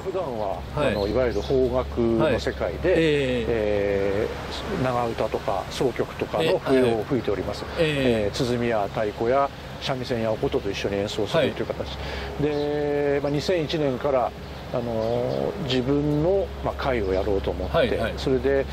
普段は、はい、あのいわゆる邦楽の世界で、はい、えー、えー、長唄とか箏曲とかの笛を吹いております、えー、えー、鼓や太鼓や三味線やお琴と一緒に演奏するという形、はい、で、まあ、2001年からあの自分の、まあ、会をやろうと思って、はいはい、それで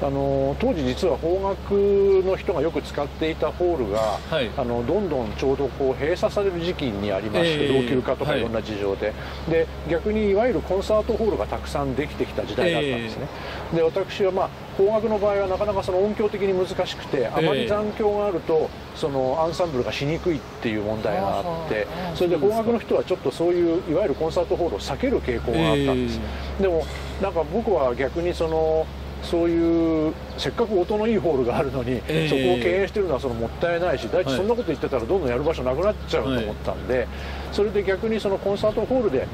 あの当時実は邦楽の人がよく使っていたホールが、はい、あのどんどんちょうどこう閉鎖される時期にありまして、えー、老朽化とかいろんな事情で。はい、で逆にいわゆるコンサートホールがたくさんできてきた時代だったんですね、えー、で私はまあ邦楽の場合はなかなかその音響的に難しくてあまり残響があるとそのアンサンブルがしにくいっていう問題があってそれで邦楽の人はちょっとそういういわゆるコンサートホールを避ける傾向があったんです、でもなんか僕は逆にそのそういうせっかく音のいいホールがあるのに、えー、そこを経営してるのはそのもったいないし第一そんなこと言ってたらどんどんやる場所なくなっちゃうと思ったんで、はい、それで逆にそのコンサートホールで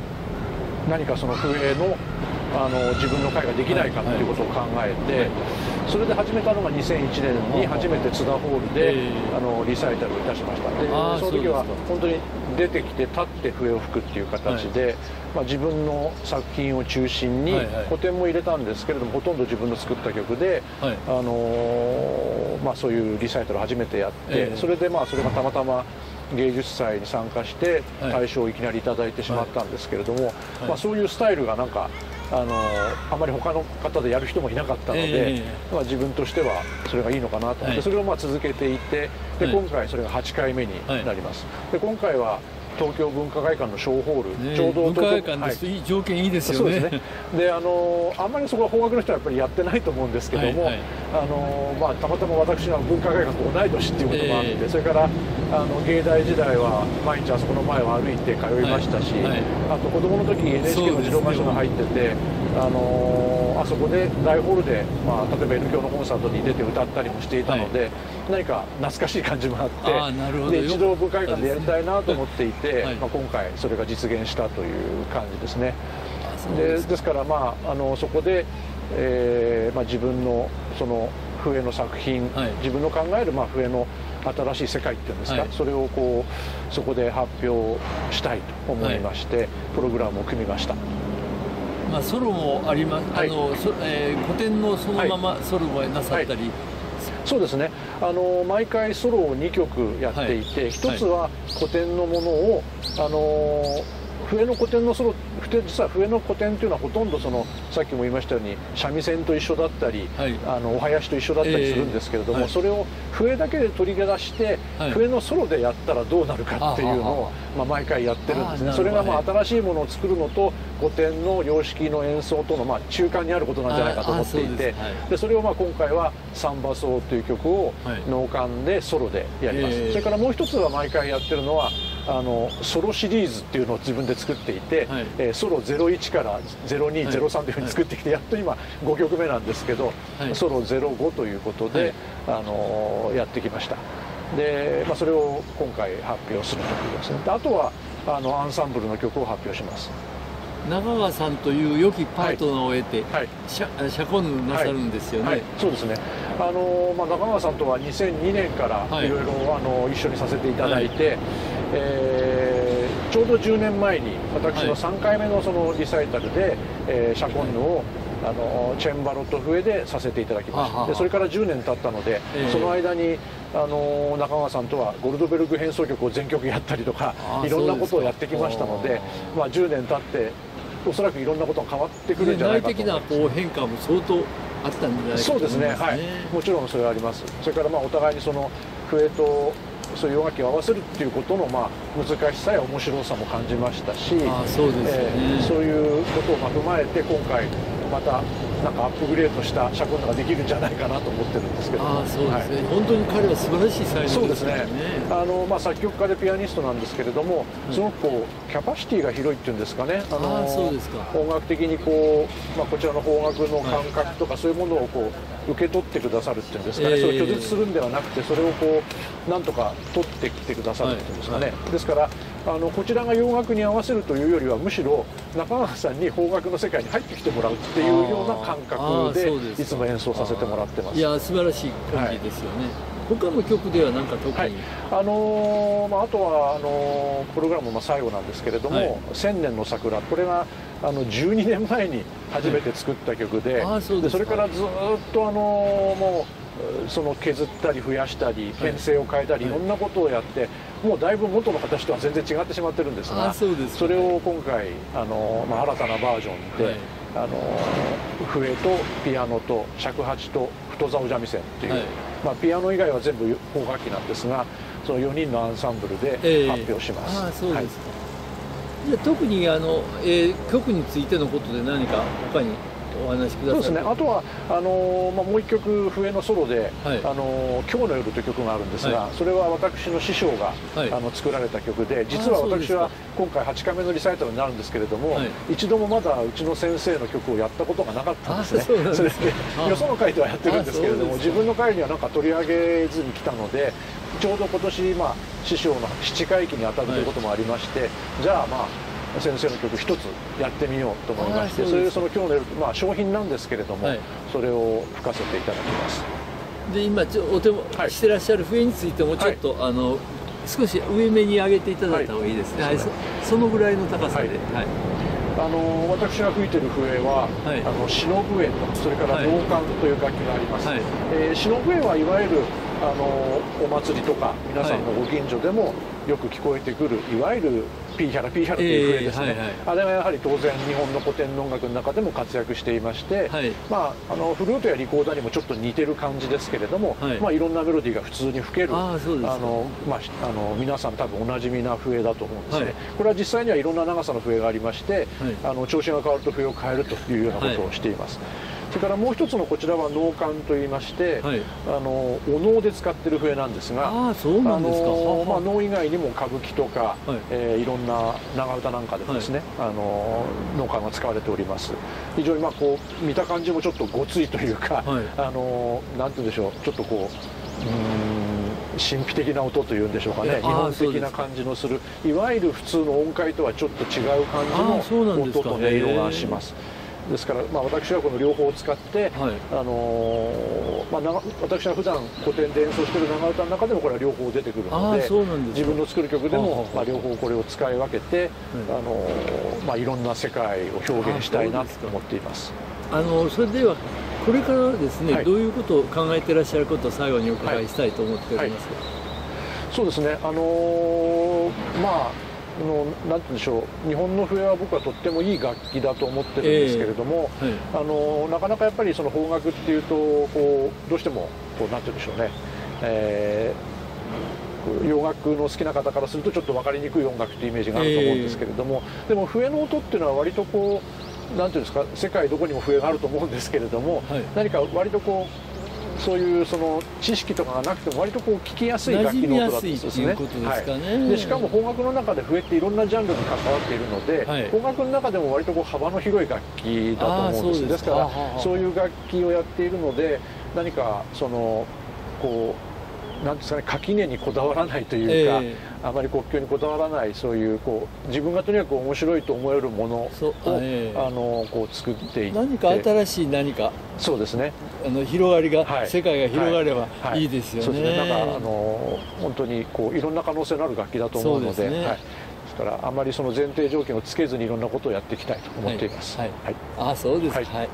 何かその風営のあの自分の会ができないかっていうことを考えて、それで始めたのが2001年に初めて津田ホールで、あのリサイタルをいたしました。でその時は本当に出てきて立って笛を吹くっていう形で、まあ、自分の作品を中心に古典も入れたんですけれどもほとんど自分の作った曲で、はい、あのまあ、そういうリサイタルを初めてやって、それでまあそれがたまたま芸術祭に参加して大賞をいきなり頂いてしまったんですけれども、まあ、そういうスタイルがなんかあのあまり他の方でやる人もいなかったので、えー、まあ、自分としてはそれがいいのかなと思って、はい、それをまあ続けていてで、今回それが8回目になります。で今回は東京文化会館の小ホール、ね、ちょうど文化会館です、はい、いい条件いいですよね。で、ね、あのあんまりそこは邦楽の人はやっぱりやってないと思うんですけども、はいはい、あのまあたまたま私は文化会館と同い年っていうこともあって、えー、それからあの芸大時代は毎日あそこの前を歩いて通いましたし、はい。はい、あと子供の時 NHK の児童館所が入ってて、あのあそこで大ホールで、まあ、例えば N 響のコンサートに出て歌ったりもしていたので、何か懐かしい感じもあってで一度部会館でやりたいなと思っていて、はい、まあ、今回それが実現したという感じですね。でですから、まあ、あのそこで、えーまあ、自分のその笛の作品、はい、自分の考える、まあ、笛の新しい世界っていうんですか、はい、それをこうそこで発表したいと思いまして、プログラムを組みました。まあ、ソロもあります、あのえー、古典のそのままソロもなさったり、そうですね。あの毎回ソロを2曲やっていて、はい、1つは古典のものを、あの笛の古典のソロ実は笛の古典というのはほとんどそのさっきも言いましたように三味線と一緒だったり、はい、あのお囃子と一緒だったりするんですけれども、えーはい、それを笛だけで取り出して、はい、笛のソロでやったらどうなるかっていうのを、まあ、毎回やってるんですね。それがまあ新しいものを作るのと古典の様式の演奏とのまあ中間にあることなんじゃないかと思っていてでそれをまあ今回は「サンバソー」という曲を能管でソロでやります、それからもう一つは毎回やってるのはあのソロシリーズっていうのを自分で作っていて、はい、えー、ソロ01から0203というふうに作ってきて、やっと今5曲目なんですけど、はい、ソロ05ということで、あのやってきました。で、まあ、それを今回発表するというですね。あとはあのアンサンブルの曲を発表します。中川さんという良きパートナーを得て、はい、シャシャコンなさるんですよね、はい。はい、そうですね。あの、まあ、中川さんとは2002年からい。ろいろあの一緒にさせていただいて、えー、ちょうど10年前に私の3回目のそのリサイタルで、えー、シャコンヌをあのチェンバロと笛でさせていただきました。でそれから10年経ったので、えー、その間にあの中川さんとはゴルドベルグ変奏曲を全曲やったりとかいろんなことをやってきましたのでまあ、10年経っておそらくいろんなことが変わってくるんじゃないかと的なこう変化も相当あったんじゃないかと、ね、そうですね。はい。もちろんそれはあります。それからまあお互いにその笛とそういう洋楽器を合わせるっていうことのまあ難しさや面白さも感じましたしあそうえー、そういうことをま踏まえて今回またなんかアップグレードした車庫ができるんじゃないかなと思ってるんですけど。あそうですね、はい、本当に彼は素晴らしい才能ですね。そうですね。あの、まあ、作曲家でピアニストなんですけれども、すごくこうキャパシティが広いっていうんですかね。あのそうですか。音楽的にこう、まあ、こちらの邦楽の感覚とか、そういうものをこう受け取ってくださるっていうんですかね、えー、それを拒絶するんではなくてそれをこうなんとか取ってきてくださるっていうんですかね、はいはい、ですからあのこちらが洋楽に合わせるというよりはむしろ中川さんに邦楽の世界に入ってきてもらうっていうような感覚でいつも演奏させてもらってます。いや素晴らしい感じですよね、はい。他の曲では何か特に、はい、あのー、まあ、あとはあのー、プログラムの最後なんですけれども「はい、千年の桜」これがあの12年前に初めて作った曲ではい、そでそれからずっとあのー、もうその削ったり増やしたり編成を変えたり、い、ろんなことをやってもうだいぶ元の形とは全然違ってしまってるんですがそれを今回あの、まあ、新たなバージョンで、あの笛とピアノと尺八と太棹三味線っていう、はい、まあ、ピアノ以外は全部邦楽器なんですがその4人のアンサンブルで発表します、えー、あそうですか、はい、じゃ特にあの、えー、曲についてのことで何か他に？お話ください。そうですね。あとはあの、まあ、もう一曲笛のソロで「はい、あの今日の夜」という曲があるんですが、はい、それは私の師匠が、はい、あの作られた曲で実は私は今回8回目のリサイタルになるんですけれども、一度もまだうちの先生の曲をやったことがなかったんですね。それでよその会ではやってるんですけれども自分の会にはなんか取り上げずに来たのでちょうど今年、まあ、師匠の七回忌に当たるということもありまして、じゃあまあ先生の曲一つやってみようと思いましてそれでその今日のまあ商品なんですけれども、はい、それを吹かせていただきます。で今ちょお手もしてらっしゃる笛についてもちょっと、はい、あの少し上目に上げていただいた方がいいですね、はい、そのぐらいの高さで、はい。あの私が吹いてる笛は、はい、あの忍笛とそれから銅管という楽器があります、はい、えー、忍笛はいわゆるあのお祭りとか皆さんのご近所でもよく聞こえてくるいわゆるピーヒャラピーヒャラという笛ですね、えーはいはい、あれはやはり当然日本の古典の音楽の中でも活躍していまして、はい、まあ、あのフルートやリコーダーにもちょっと似てる感じですけれども、はい。まあ、いろんなメロディーが普通に吹けるあの、まあ、あの皆さん多分おなじみな笛だと思うんですね、はい、これは実際にはいろんな長さの笛がありまして、あの調子が変わると笛を変えるというようなことをしています。それからもう一つのこちらは脳幹といいまして、はい、あのお能で使ってる笛なんですがあそうなんですか。まあ、能以外にも歌舞伎とか、はい。えー、いろんな長唄なんかでですね、はい、あの脳幹が使われております。非常にまあこう見た感じもちょっとごついというか、はい、あのなんて言うんでしょうちょっとこううん神秘的な音というんでしょうかね。日本的な感じのするいわゆる普通の音階とはちょっと違う感じの音と音色がします。ですから、まあ、私はこの両方を使って、はい、あのー、まあ、私は普段古典で演奏している長唄の中でもこれは両方出てくるので自分の作る曲でも、まあ、両方これを使い分けて、あのー、まあ、いろんな世界を表現したいなと思っています。あのそれではこれからですね、はい、どういうことを考えていらっしゃることを最後にお伺いしたいと思っております、はい、そうですね。あのー、まあのなんて言うんでしょう日本の笛は僕はとってもいい楽器だと思ってるんですけれども、えーはい、あのなかなかやっぱりその邦楽っていうとこうどうしてもこうなんて言うんでしょうね、えー、洋楽の好きな方からするとちょっと分かりにくい音楽っていうイメージがあると思うんですけれども、えー、でも笛の音っていうのは割とこうなんていうんですか世界どこにも笛があると思うんですけれども、はい、何か割とこうそういうその知識とかがなくても割とこう聞きやすい楽器の音だったんですね。でしかも邦楽の中で笛っていろんなジャンルに関わっているので、はい、邦楽の中でも割とこう幅の広い楽器だと思うんですですか。らそういう楽器をやっているので何かそのこうなんですかね垣根にこだわらないというか、えー、あまり国境にこだわらないそういうこう自分がとにかく面白いと思えるものを、えー、あのこう作っていって。何か新しい何かそうですね。あの広がりが、はい、世界が広がればい。い。ですよね。はいはい、そうですね。なんかあの本当にこういろんな可能性のある楽器だと思うので。ね、はい。からあまりその前提条件をつけずにいろんなことをやっていきたいと思っています。はい、はい、あそうです、はい